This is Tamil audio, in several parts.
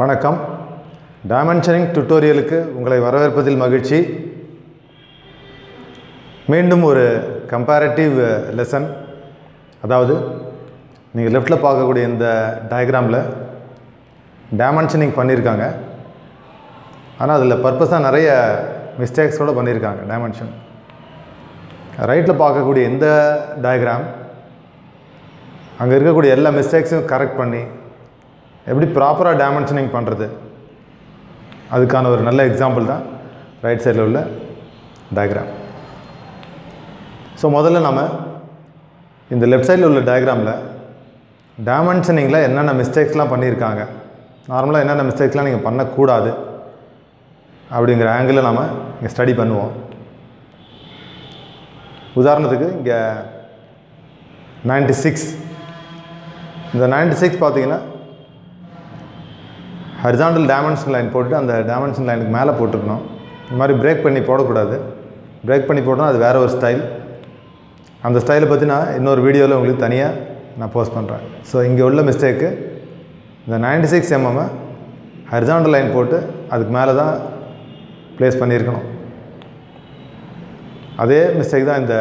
வணக்கம். டைமென்ஷனிங் டுட்டோரியலுக்கு உங்களை வரவேற்பதில் மகிழ்ச்சி. மீண்டும் ஒரு கம்பேரட்டிவ் லெசன் uh, அதாவது நீங்கள் லெஃப்டில் பார்க்கக்கூடிய இந்த டயக்ராமில் டைமென்ஷனிங் பண்ணியிருக்காங்க ஆனால் அதில் பர்பஸாக நிறைய மிஸ்டேக்ஸோடு பண்ணியிருக்காங்க டைமென்ஷன் ரைட்டில் பார்க்கக்கூடிய இந்த டயக்ராம் அங்கே இருக்கக்கூடிய எல்லா மிஸ்டேக்ஸையும் கரெக்ட் பண்ணி எப்படி ப்ராப்பராக டைமென்ஷனிங் பண்ணுறது அதுக்கான ஒரு நல்ல எக்ஸாம்பிள் தான் ரைட் சைடில் உள்ள டயக்ராம் ஸோ முதல்ல நம்ம இந்த லெஃப்ட் சைடில் உள்ள டயக்ராமில் டைமென்ஷனிங்கில் என்னென்ன மிஸ்டேக்ஸ்லாம் பண்ணியிருக்காங்க? நார்மலாக என்னென்ன மிஸ்டேக்ஸ்லாம் நீங்கள் பண்ணக்கூடாது அப்படிங்கிற ஆங்கிளில் நாம் இங்கே ஸ்டடி பண்ணுவோம். உதாரணத்துக்கு இங்கே நைன்டி சிக்ஸ் இந்த நைன்டி சிக்ஸ் பார்த்திங்கன்னா ஹரிசாண்டல் டைமென்ஷன் லைன் போட்டு அந்த டைமென்ஷன் லைனுக்கு மேலே போட்டுக்கணும். இந்த மாதிரி பிரேக் பண்ணி போடக்கூடாது. பிரேக் பண்ணி போட்டோம்னா அது வேறு ஒரு ஸ்டைல் அந்த ஸ்டைலை பற்றி நான் இன்னொரு வீடியோவில் உங்களுக்கு தனியாக நான் போஸ்ட் பண்ணுறேன் ஸோ இங்கே உள்ள மிஸ்டேக்கு இந்த நைன்டி சிக்ஸ் எம்எம்மை ஹரிசாண்டல் லைன் போட்டு அதுக்கு மேலே தான் ப்ளேஸ் பண்ணியிருக்கணும். அதே மிஸ்டேக் தான் இந்த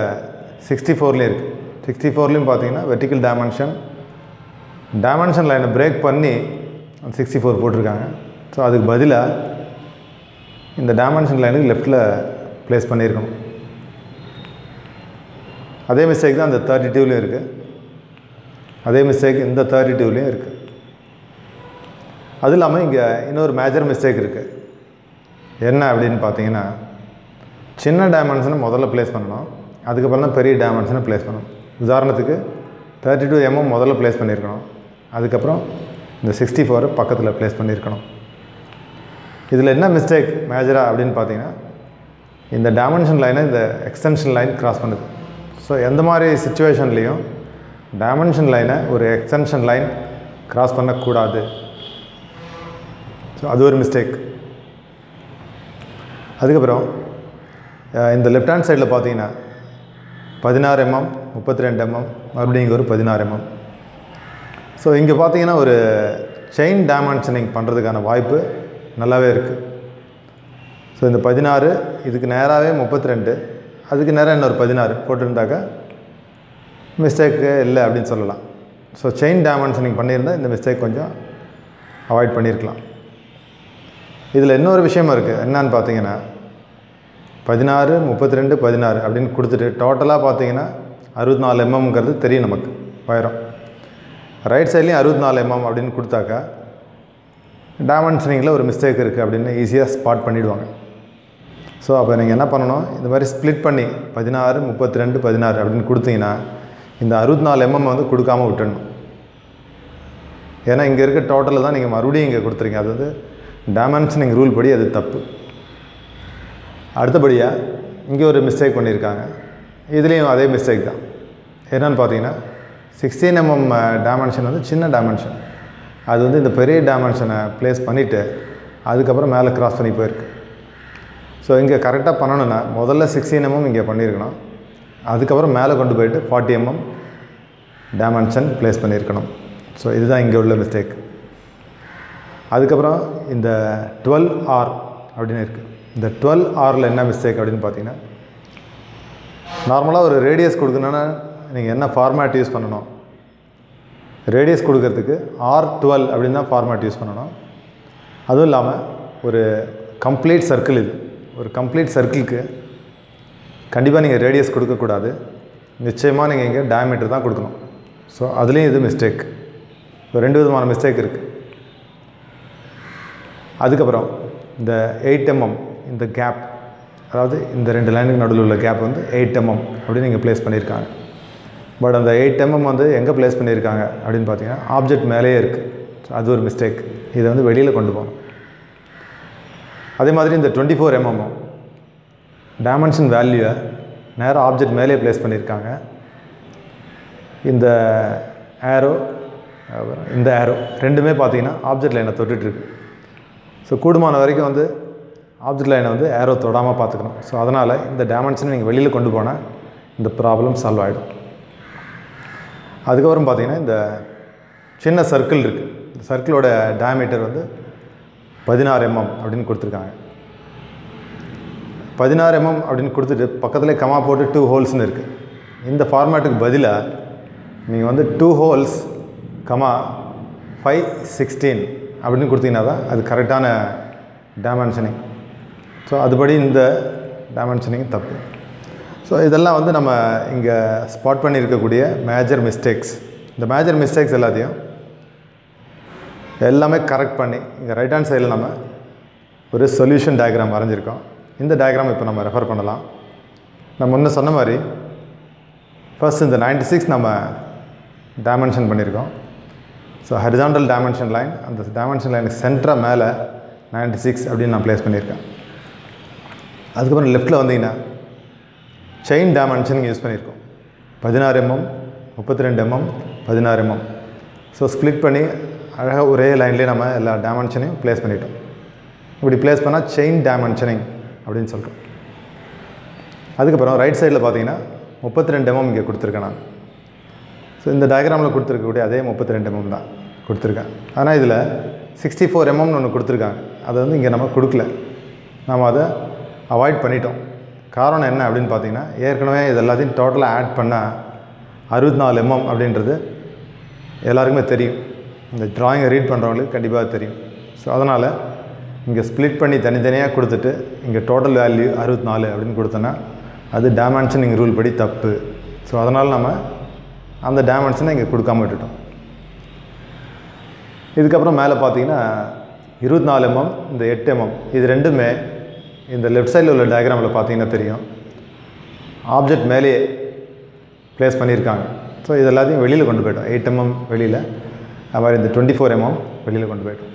சிக்ஸ்டி ஃபோர்லேயும் இருக்குது சிக்ஸ்டி ஃபோர்லேயும் பார்த்தீங்கன்னா வெர்டிக்கல் டைமென்ஷன் டைமென்ஷன் லைனை பிரேக் பண்ணி சிக்ஸ்டி ஃபோர் போட்டிருக்காங்க. ஸோ அதுக்கு பதிலாக இந்த டைமென்ஷன் லைனுக்கு லெஃப்ட்டில் ப்ளேஸ் பண்ணியிருக்கணும். அதே மிஸ்டேக் தான் இந்த தேர்ட்டி டூவிலையும் இருக்குது அதே மிஸ்டேக் இந்த தேர்ட்டி டூலேயும் இருக்குது அது இல்லாமல் இங்கே இன்னொரு மேஜர் மிஸ்டேக் இருக்குது என்ன அப்படின்னு பார்த்தீங்கன்னா சின்ன டைமென்ஷனை முதல்ல ப்ளேஸ் பண்ணணும். அதுக்கப்புறம் தான் பெரிய டைமென்ஷனை ப்ளேஸ் பண்ணணும். உதாரணத்துக்கு தேர்ட்டி டூ எம்எம் முதல்ல ப்ளேஸ் பண்ணியிருக்கணும். அதுக்கப்புறம் இந்த சிக்ஸ்டி ஃபோரை பக்கத்தில் ப்ளேஸ் பண்ணியிருக்கணும். இதில் என்ன மிஸ்டேக் மேஜராக அப்படின்னு பார்த்தீங்கன்னா இந்த டைமென்ஷன் லைனை இந்த எக்ஸ்டென்ஷன் லைன் கிராஸ் பண்ணுது. ஸோ எந்த மாதிரி சுச்சுவேஷன்லேயும் டைமென்ஷன் லைனை ஒரு எக்ஸ்டென்ஷன் லைன் கிராஸ் பண்ணக்கூடாது. ஸோ அது ஒரு மிஸ்டேக் அதுக்கப்புறம் இந்த லெஃப்ட் ஹேண்ட் சைடில் பார்த்தீங்கன்னா பதினாறு எம்எம் முப்பத்தி ரெண்டு எம்எம் மறுபடியும் இங்கே ஒரு பதினாறு எம்எம் ஸோ இங்கே பார்த்தீங்கன்னா ஒரு செயின் டைமென்ஷனிங் பண்ணுறதுக்கான வாய்ப்பு நல்லாவே இருக்குது ஸோ இந்த பதினாறு இதுக்கு நேராகவே முப்பத்தி ரெண்டு அதுக்கு நேராக இன்னொரு பதினாறு போட்டிருந்தாக்கா மிஸ்டேக்கு இல்லை அப்படின்னு சொல்லலாம். ஸோ செயின் டைமென்ஷனிங் பண்ணியிருந்தால் இந்த மிஸ்டேக் கொஞ்சம் அவாய்ட் பண்ணியிருக்கலாம் இதில் இன்னொரு விஷயமும் இருக்குது என்னன்னு பார்த்தீங்கன்னா பதினாறு முப்பத்தி ரெண்டு பதினாறு அப்படின்னு கொடுத்துட்டு டோட்டலாக பார்த்தீங்கன்னா அறுபத்தி நாலு எம்எம்ங்கிறது தெரியும் நமக்கு உயரம். ரைட் சைட்லேயும் அறுபத்தி நாலு எம்எம் அப்படின்னு கொடுத்தாக்கா டைமென்ஷனிங்கில் ஒரு மிஸ்டேக் இருக்குது அப்படின்னு ஈஸியாக ஸ்பாட் பண்ணிவிடுவாங்க ஸோ அப்போ நீங்கள் என்ன பண்ணணும்? இந்த மாதிரி ஸ்ப்ளிட் பண்ணி பதினாறு முப்பத்தி ரெண்டு பதினாறு அப்படின்னு கொடுத்தீங்கன்னா இந்த அறுபத்தி நாலு எம்எம் வந்து கொடுக்காம விட்டுடணும். ஏன்னா இங்கே இருக்க டோட்டலில் தான் நீங்கள் மறுபடியும் இங்கே கொடுத்துருங்க அது வந்து டைமென்ஷனிங் ரூல் படி அது தப்பு. அடுத்தபடியாக இங்கே ஒரு மிஸ்டேக் பண்ணியிருக்காங்க. இதுலேயும் அதே மிஸ்டேக் தான். என்னென்னு பார்த்தீங்கன்னா சிக்ஸ்டீன் எம்எம் டைமென்ஷன் வந்து சின்ன டைமென்ஷன் அது வந்து இந்த பெரிய டைமென்ஷனை ப்ளேஸ் பண்ணிவிட்டு அதுக்கப்புறம் மேலே கிராஸ் பண்ணி போயிருக்கு. ஸோ இங்கே கரெக்டாக பண்ணணுன்னா முதல்ல சிக்ஸ்டீன் எம்எம் இங்கே பண்ணியிருக்கணும். அதுக்கப்புறம் மேலே கொண்டு போயிட்டு ஃபார்ட்டி எம்எம் டைமென்ஷன் ப்ளேஸ் பண்ணியிருக்கணும். ஸோ இதுதான் இங்கே உள்ள மிஸ்டேக் அதுக்கப்புறம் இந்த டுவெல் ஆர் அப்படின்னு இருக்குது இந்த டுவெல் ஆரில் என்ன மிஸ்டேக் அப்படின்னு பார்த்தீங்கன்னா நார்மலாக ஒரு ரேடியஸ் கொடுக்கணுன்னா நீங்கள் என்ன ஃபார்மேட் யூஸ் பண்ணணும்? ரேடியஸ் கொடுக்கறதுக்கு ஆர் டுவெல் அப்படின்னு தான் ஃபார்மேட் யூஸ் பண்ணணும். அதுவும் இல்லாமல் ஒரு கம்ப்ளீட் சர்க்கிள் இது. ஒரு கம்ப்ளீட் சர்க்கிளுக்கு கண்டிப்பாக நீங்கள் ரேடியஸ் கொடுக்கக்கூடாது. நிச்சயமாக நீங்கள் இங்கே டயமீட்டர் தான் கொடுக்கணும். ஸோ அதுலேயும் இது மிஸ்டேக் இப்போ ரெண்டு விதமான மிஸ்டேக் இருக்குது அதுக்கப்புறம் இந்த எயிட் எம்எம் இந்த கேப் அதாவது இந்த ரெண்டு லைனுக்கு நடுவில் உள்ள கேப் வந்து எயிட் எம்எம் அப்படின்னு நீங்கள் ப்ளேஸ் பண்ணியிருக்காங்க. பட் அந்த எயிட் எம்எம் வந்து எங்கே ப்ளேஸ் பண்ணியிருக்காங்க அப்படின்னு பார்த்தீங்கன்னா ஆப்ஜெக்ட் மேலேயே இருக்குது அது ஒரு மிஸ்டேக் இதை வந்து வெளியில் கொண்டு போகணும். அதே மாதிரி இந்த டுவெண்ட்டி ஃபோர் எம்எம்மும் டைமென்ஷன் வேல்யூவை நேராக ஆப்ஜெக்ட் மேலே ப்ளேஸ் பண்ணியிருக்காங்க. இந்த ஏரோ இந்த ஏரோ ரெண்டுமே பார்த்தீங்கன்னா ஆப்ஜெக்ட் லைனை தொட்டுட்ருக்கு ஸோ கூடுமான வரைக்கும் வந்து ஆப்ஜெக்ட் லைனை வந்து ஏரோ தொடாமல் பார்த்துக்கணும். ஸோ அதனால் இந்த டைமென்ஷனை நீங்கள் வெளியில் கொண்டு போனால் இந்த ப்ராப்ளம் சால்வ் ஆகிடும் அதுக்கப்புறம் பார்த்தீங்கன்னா இந்த சின்ன சர்க்கிள் இருக்குது இந்த சர்க்கிளோட டயமீட்டர் வந்து பதினாறு எம்எம் அப்படின்னு கொடுத்துருக்காங்க. பதினாறு எம்எம் அப்படின்னு கொடுத்துட்டு பக்கத்தில் கமா போட்டு டூ ஹோல்ஸ்னு இருக்குது இந்த ஃபார்மேட்டுக்கு பதிலாக நீங்கள் வந்து two holes comma five sixteen அப்படின்னு கொடுத்தீங்கன்னா தான் அது கரெக்டான டைமென்ஷனிங் ஸோ அதுபடி இந்த டைமென்ஷனிங் தப்பு. ஸோ இதெல்லாம் வந்து நம்ம இங்கே ஸ்பாட் பண்ணியிருக்கக்கூடிய மேஜர் மிஸ்டேக்ஸ் இந்த மேஜர் மிஸ்டேக்ஸ் எல்லாத்தையும் எல்லாமே கரெக்ட் பண்ணி இங்கே ரைட் ஹேண்ட் சைடில் நம்ம ஒரு சொல்யூஷன் டயக்ராம் வரைஞ்சிருக்கோம். இந்த டயக்ராம் இப்போ நம்ம ரெஃபர் பண்ணலாம். நம்ம முன்ன சொன்ன மாதிரி ஃபஸ்ட் இந்த 96 சிக்ஸ் நம்ம டைமென்ஷன் பண்ணியிருக்கோம். ஸோ ஹரிசாண்டல் டைமென்ஷன் லைன் அந்த டைமென்ஷன் லைனுக்கு சென்டராக மேலே 96 சிக்ஸ் அப்படின்னு நான் ப்ளேஸ் பண்ணியிருக்கேன். அதுக்கப்புறம் லெஃப்ட்டில் வந்தீங்கன்னா செயின் டைமென்ஷனிங் யூஸ் பண்ணியிருக்கோம் பதினாறு எம்எம் முப்பத்தி ரெண்டு எம்எம் பதினாறு எம்எம் ஸோ ஸ்ப்ளிட் பண்ணி அழகாக ஒரே லைன்லேயே நம்ம எல்லா டைமென்ஷனையும் ப்ளேஸ் பண்ணிட்டோம். இப்படி ப்ளேஸ் பண்ணால் செயின் டைமென்ஷனிங் அப்படின்னு சொல்கிறோம் அதுக்கப்புறம் ரைட் சைடில் பார்த்தீங்கன்னா முப்பத்தி ரெண்டு எம்எம் இங்கே கொடுத்துருக்கேன் நான். ஸோ இந்த டயக்ராமில் கொடுத்துருக்கக்கூடிய அதே முப்பத்தி ரெண்டு எம்எம் தான் கொடுத்துருக்கேன். ஆனால் இதில் சிக்ஸ்டி ஃபோர் எம்எம்னு ஒன்று கொடுத்துருக்காங்க. அதை வந்து இங்கே நம்ம கொடுக்கல. நாம் அதை அவாய்ட் பண்ணிட்டோம். காரணம் என்ன அப்படின்னு பார்த்தீங்கன்னா ஏற்கனவே இது எல்லாத்தையும் டோட்டலாக ஆட் பண்ணால் அறுபத்தி நாலு எம்எம் அப்படின்றது எல்லாருக்குமே தெரியும். இந்த ட்ராயிங்கை ரீட் பண்ணுறவங்களுக்கு கண்டிப்பாக தெரியும். ஸோ அதனால் இங்கே ஸ்ப்ளிட் பண்ணி தனித்தனியாக கொடுத்துட்டு இங்கே டோட்டல் வேல்யூ அறுபத்தி நாலு அப்படின்னு கொடுத்தோன்னா அது டேமென்ஷனிங் ரூல் படி தப்பு. ஸோ அதனால் நம்ம அந்த டேமென்ஷனை இங்கே கொடுக்காம விட்டுட்டோம். இதுக்கப்புறம் மேலே பார்த்தீங்கன்னா இருபத்தி நாலு எம்எம் இந்த எட்டு எம்எம் இது ரெண்டுமே இந்த லெஃப்ட் சைடில் உள்ள டயக்ராமில் பார்த்தீங்கன்னா தெரியும். ஆப்ஜெக்ட் மேலேயே ப்ளேஸ் பண்ணியிருக்காங்க. ஸோ இது எல்லாத்தையும் வெளியில் கொண்டு போய்ட்டோம் எயிட் எம்எம் வெளியில். அது மாதிரி இந்த டுவெண்ட்டி ஃபோர் எம்எம் வெளியில் கொண்டு போய்ட்டோம்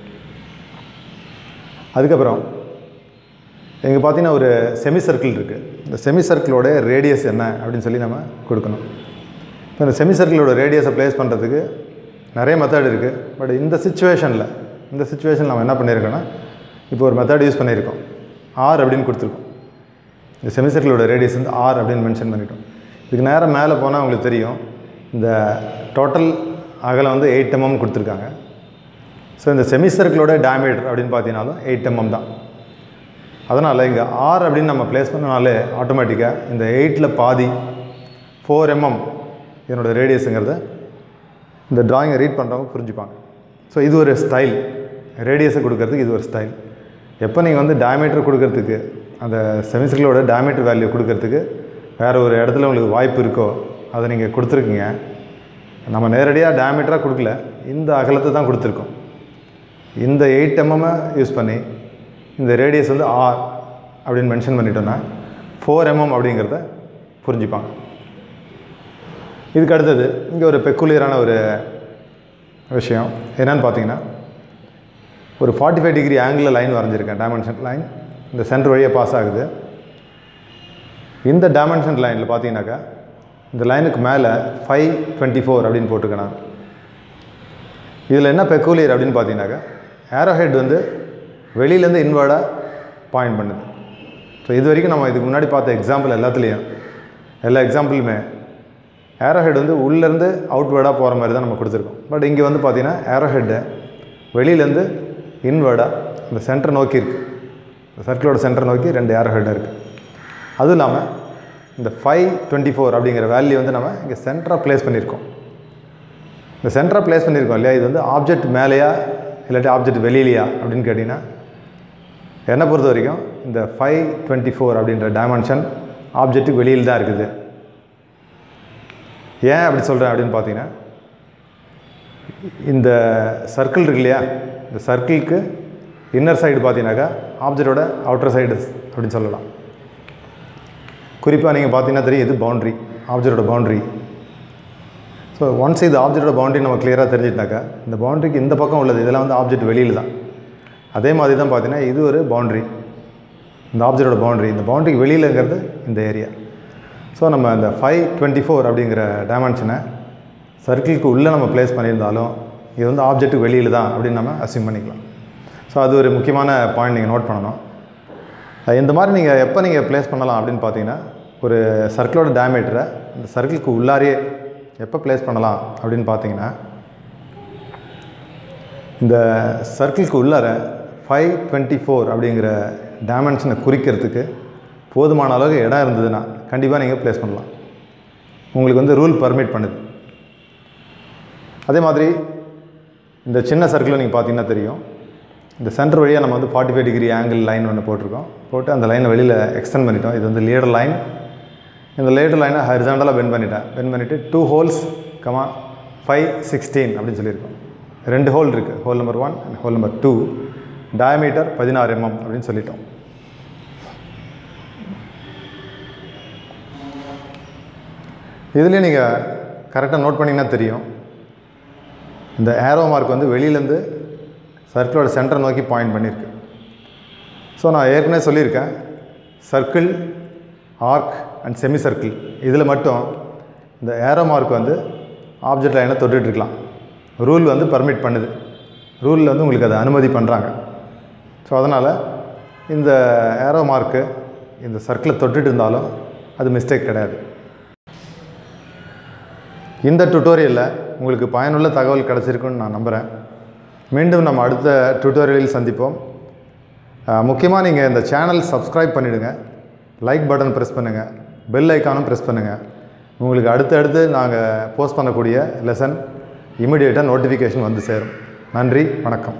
அதுக்கப்புறம் இங்கே பார்த்தீங்கன்னா ஒரு செமி சர்க்கிள் இருக்குது இந்த செமி சர்க்கிளோட ரேடியஸ் என்ன அப்படின்னு சொல்லி நம்ம கொடுக்கணும். இப்போ இந்த செமி சர்க்கிளோட ரேடியஸை ப்ளேஸ் பண்ணுறதுக்கு நிறைய மெத்தட் இருக்குது பட் இந்த சுச்சுவேஷனில் இந்த சுச்சுவேஷன் நம்ம என்ன பண்ணியிருக்கோன்னா இப்போ ஒரு மெத்தட் யூஸ் பண்ணியிருக்கோம். ஆர் அப்படின்னு கொடுத்துருக்கோம். இந்த செமிசர்க்கிளோட ரேடியஸ் வந்து ஆர் அப்படின்னு மென்ஷன் பண்ணிட்டோம். இதுக்கு நேரம் மேலே போனால் உங்களுக்கு தெரியும். இந்த டோட்டல் அகலம் வந்து எயிட் எம்எம் கொடுத்துருக்காங்க. ஸோ இந்த செமிசர்க்கிளோட டேமீட்டர் அப்படின்னு பார்த்தீங்கன்னாலும் எயிட் எம்எம் தான். அதனால் இங்கே ஆர் அப்படின்னு நம்ம ப்ளேஸ் பண்ணனாலே ஆட்டோமேட்டிக்காக இந்த எயிட்டில் பாதி ஃபோர் எம்எம் இதனோட ரேடியஸுங்கிறத இந்த ட்ராயிங்கை ரீட் பண்ணுறவங்க புரிஞ்சுப்பாங்க. ஸோ இது ஒரு ஸ்டைல் ரேடியஸை கொடுக்கறதுக்கு இது ஒரு ஸ்டைல் எப்போ நீங்கள் வந்து டயமீட்டர் கொடுக்கறதுக்கு அந்த செமிசர்க்கிளோட டயமீட்டர் வேல்யூ கொடுக்கறதுக்கு வேறு ஒரு இடத்துல உங்களுக்கு வாய்ப்பு இருக்கோ அதை நீங்கள் கொடுத்துருக்கீங்க. நம்ம நேரடியாக டயமீட்டராக கொடுக்கல இந்த அகலத்தை தான் கொடுத்துருக்கோம். இந்த எயிட் எம்எம்மை யூஸ் பண்ணி இந்த ரேடியஸ் வந்து ஆர் அப்படின்னு மென்ஷன் பண்ணிட்டோன்னா ஃபோர் எம்எம் அப்படிங்கிறத புரிஞ்சுப்பாங்க. இதுக்கு அடுத்தது இங்கே ஒரு பெக்குலியரான ஒரு விஷயம் என்னன்னு பார்த்தீங்கன்னா ஒரு ஃபார்ட்டி ஃபைவ் டிகிரி ஆங்கிளில் லைன் வரைஞ்சிருக்கேன் டைமென்ஷன் லைன் இந்த சென்டர் வழியாக பாஸ் ஆகுது. இந்த டைமென்ஷன் லைனில் பார்த்தீங்கன்னாக்கா இந்த லைனுக்கு மேலே ஃபைவ் டுவெண்ட்டி ஃபோர் அப்படின்னு போட்டுக்கணும் இதில் என்ன பெக்கூலியர் அப்படின்னு பார்த்தீங்கன்னாக்கா ஏரோ ஹெட் வந்து வெளியிலேருந்து இன்வெர்டாக பாயிண்ட் பண்ணுது. ஸோ இது வரைக்கும் நம்ம இதுக்கு முன்னாடி பார்த்த எக்ஸாம்பிள் எல்லாத்துலேயும் எல்லா எக்ஸாம்பிளுமே ஏரோ ஹெட் வந்து உள்ளேருந்து அவுட்வேர்டாக போகிற மாதிரி தான் நம்ம கொடுத்துருக்கோம். பட் இங்கே வந்து பார்த்திங்கன்னா ஏரோ ஹெட்டை வெளியிலேருந்து இன்வேர்டாக இந்த சென்டர் நோக்கி இருக்குது இந்த சர்க்கிளோட சென்டர் நோக்கி ரெண்டு ஏரோ ஹெட் இருக்குது அதுவும் இல்லாமல் இந்த ஃபைவ் டுவெண்ட்டி ஃபோர் அப்படிங்கிற வேல்யூ வந்து நம்ம இங்கே சென்டராக ப்ளேஸ் பண்ணியிருக்கோம். இந்த சென்டராக ப்ளேஸ் பண்ணியிருக்கோம் இல்லையா? இது வந்து ஆப்ஜெக்ட் மேலேயா இல்லாட்டி ஆப்ஜெக்ட் வெளியிலையா அப்படின்னு கேட்டிங்கன்னா என்னை பொறுத்த வரைக்கும் இந்த ஃபைவ் டுவெண்ட்டி ஃபோர் அப்படின்ற டைமென்ஷன் ஆப்ஜெக்ட்டுக்கு வெளியில் தான் இருக்குது. ஏன் அப்படி சொல்கிறேன் அப்படின்னு பார்த்தீங்கன்னா இந்த சர்க்கிள் இருக்கு இல்லையா? இந்த சர்க்கிளுக்கு இன்னர் சைடு பார்த்தீங்கன்னாக்கா ஆப்ஜெக்டோட அவுட்டர் சைடு அப்படின்னு சொல்லலாம். குறிப்பாக நீங்கள் பார்த்தீங்கன்னா தெரியும் இது பவுண்ட்ரி ஆப்ஜெக்டோட பவுண்ட்ரி ஸோ ஒன்ஸ் இது ஆப்ஜெக்டோட பவுண்ட்ரி நம்ம கிளியராக தெரிஞ்சிட்டாக்கா இந்த பவுண்ட்ரிக்கு இந்த பக்கம் உள்ளது இதெல்லாம் வந்து ஆப்ஜெக்ட் வெளியில் தான் அதே மாதிரி தான் பார்த்தீங்கன்னா இது ஒரு பவுண்ட்ரி இந்த ஆப்ஜெக்டோட பவுண்ட்ரி இந்த பவுண்ட்ரிக்கு வெளியிலங்கிறது இந்த ஏரியா ஸோ நம்ம இந்த ஃபைவ் டுவெண்ட்டி ஃபோர் அப்படிங்கிற டைமென்ஷனை சர்க்கிளுக்கு உள்ளே நம்ம ப்ளேஸ் பண்ணியிருந்தாலும் இது வந்து ஆப்ஜெக்ட் வெளியில் தான் அப்படின்னு நம்ம அசியூம் பண்ணிக்கலாம். ஸோ அது ஒரு முக்கியமான பாயிண்ட் நீங்கள் நோட் பண்ணணும். இந்த மாதிரி நீங்கள் எப்போ நீங்கள் ப்ளேஸ் பண்ணலாம் அப்படின்னு பார்த்தீங்கன்னா ஒரு சர்க்கிளோட டயமீட்டரை இந்த சர்க்கிளுக்கு உள்ளாரியே எப்போ ப்ளேஸ் பண்ணலாம் அப்படின்னு பார்த்தீங்கன்னா இந்த சர்க்கிளுக்கு உள்ளார ஃபைவ் டுவெண்ட்டி ஃபோர் அப்படிங்கிற டைமென்ஷனை குறிக்கிறதுக்கு போதுமான அளவுக்கு இடம் இருந்ததுன்னா கண்டிப்பாக நீங்கள் ப்ளேஸ் பண்ணலாம். உங்களுக்கு வந்து ரூல் பர்மிட் பண்ணுது. அதே மாதிரி இந்த சின்ன சர்க்கிளை நீங்கள் பார்த்தீங்கன்னா தெரியும். இந்த சென்டர் வழியாக நம்ம வந்து forty five degree angle line ஒன்று போட்டிருக்கோம். போட்டு அந்த லைனை வெளியில் எக்ஸ்டெண்ட் பண்ணிட்டோம். இது வந்து லீடர் லைன் இந்த லேடர் லைனை ஹரிசாண்டலாக பென் பண்ணிட்டேன். பென் பண்ணிவிட்டு two holes comma five sixteen அப்படின்னு சொல்லியிருக்கோம். ரெண்டு ஹோல் இருக்குது hole number one and hole number two diameter பதினாறு எம்எம் அப்படின்னு சொல்லிட்டோம். இதுலேயே நீங்கள் கரெக்டாக நோட் பண்ணிங்கன்னா தெரியும். இந்த ஏரோ மார்க் வந்து வெளியிலேருந்து சர்க்கிளோட சென்டரை நோக்கி பாயிண்ட் பண்ணியிருக்கு. ஸோ நான் ஏற்கனவே சொல்லியிருக்கேன் circle arc and semi circle இதில் மட்டும் இந்த ஏரோ மார்க் வந்து ஆப்ஜெக்ட் லைனை தொட்டுட்ருக்கலாம் ரூல் வந்து பர்மிட் பண்ணுது. ரூலில் வந்து உங்களுக்கு அதை அனுமதி பண்ணுறாங்க ஸோ அதனால் இந்த ஏரோ மார்க்கு இந்த சர்க்கிளை தொட்டுட்டு இருந்தாலும் அது மிஸ்டேக் கிடையாது. இந்த டுட்டோரியலில் உங்களுக்கு பயனுள்ள தகவல் கிடச்சிருக்குன்னு நான் நம்புகிறேன் மீண்டும் நம்ம அடுத்த டுட்டோரியலில் சந்திப்போம். முக்கியமாக நீங்கள் இந்த சேனல் சப்ஸ்கிரைப் பண்ணிவிடுங்க லைக் பட்டன் ப்ரெஸ் பண்ணுங்கள் பெல் ஐக்கானும் ப்ரெஸ் பண்ணுங்கள் உங்களுக்கு அடுத்தடுத்து நாங்கள் போஸ்ட் பண்ணக்கூடிய லெசன் இமிடியேட்டாக நோட்டிஃபிகேஷன் வந்து சேரும். நன்றி வணக்கம்.